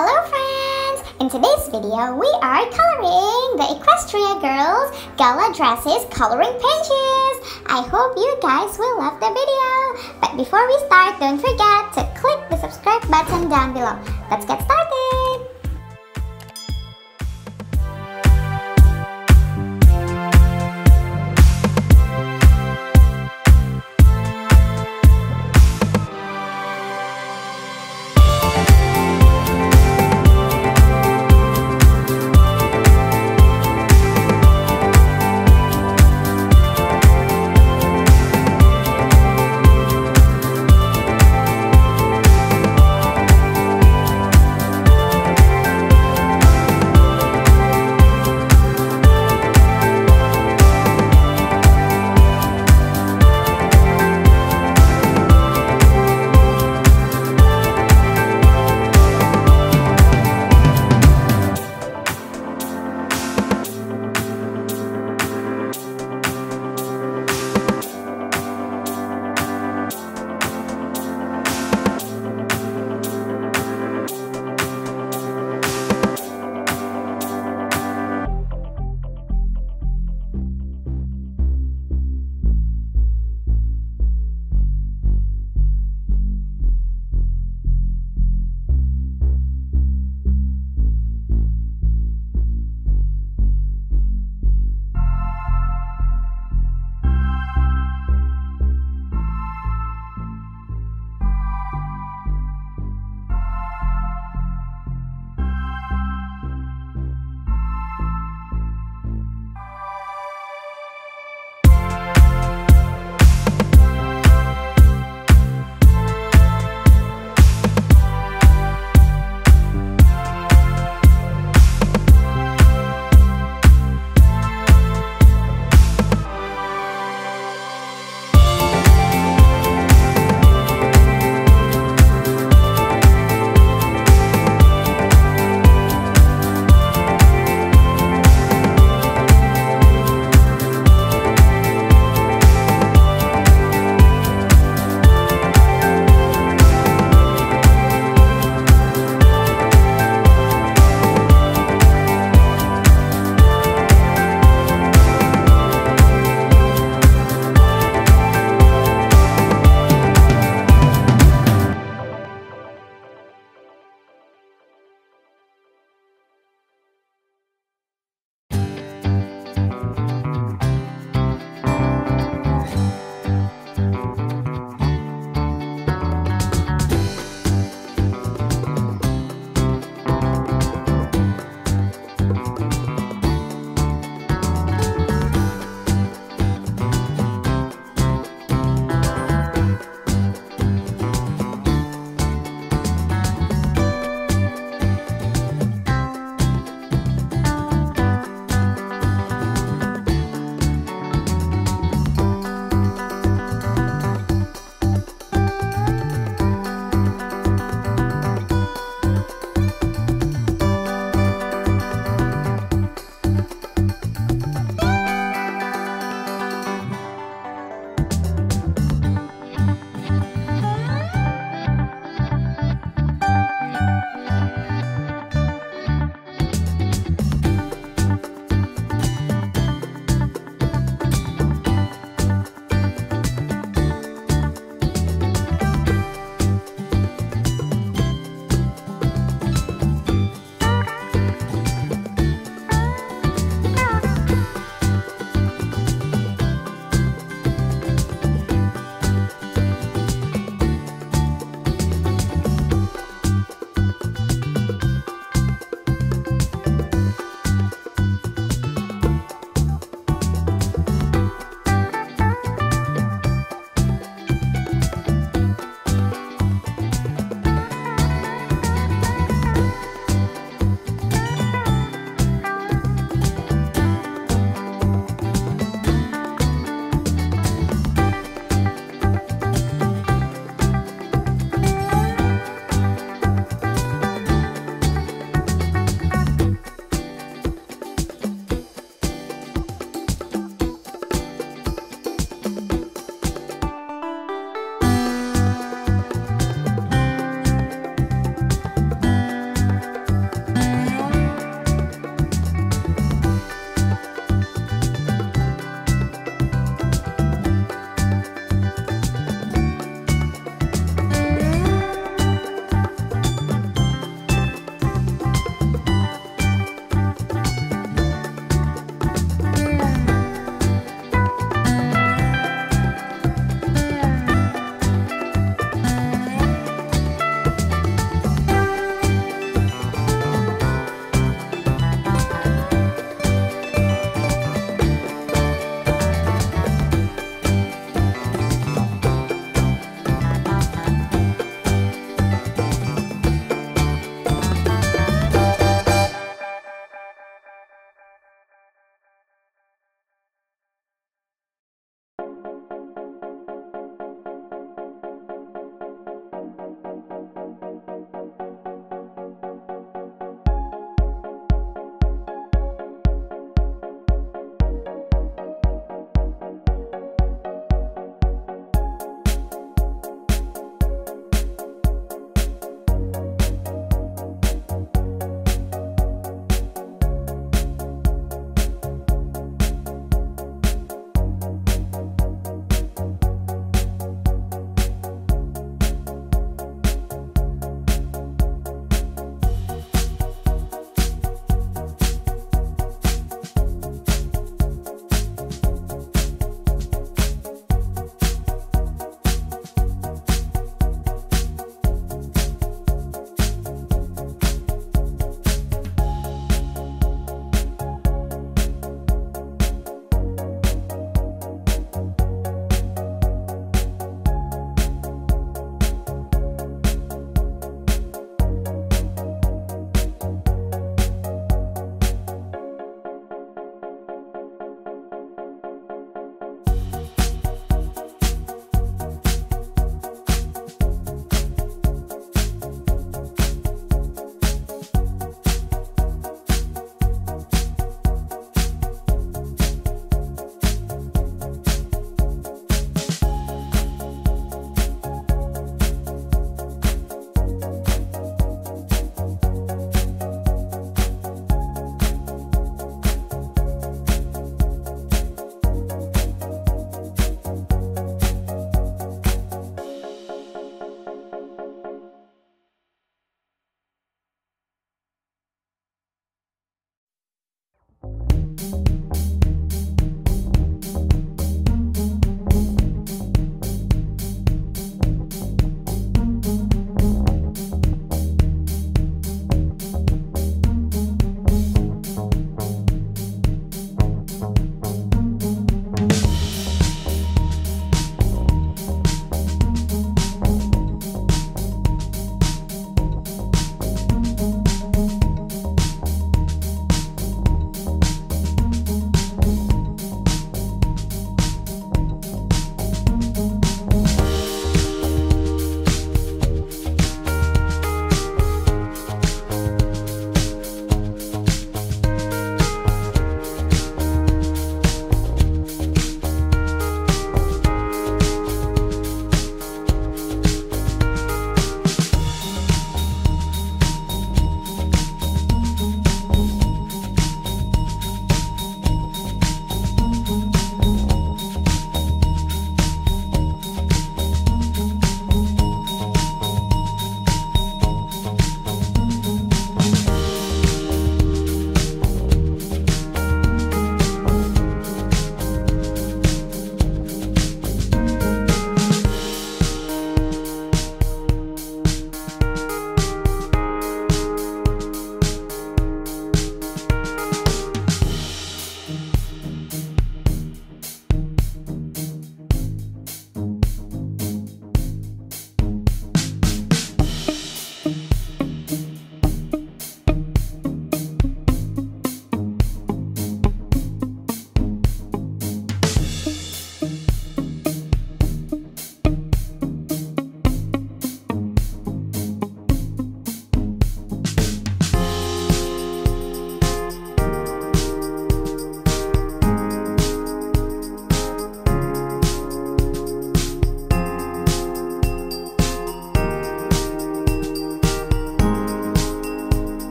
Hello friends! In today's video, we are coloring the Equestria Girls Gala Dresses coloring pages. I hope you guys will love the video. But before we start, don't forget to click the subscribe button down below. Let's get started!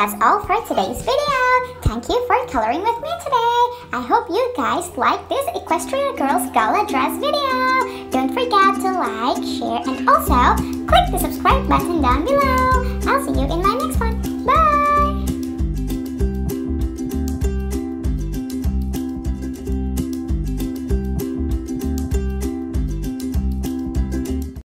that's all for today's video. Thank you for coloring with me today. I hope you guys like this Equestria Girls Gala dress video. Don't forget to like, share, and also click the subscribe button down below. I'll see you in my next one.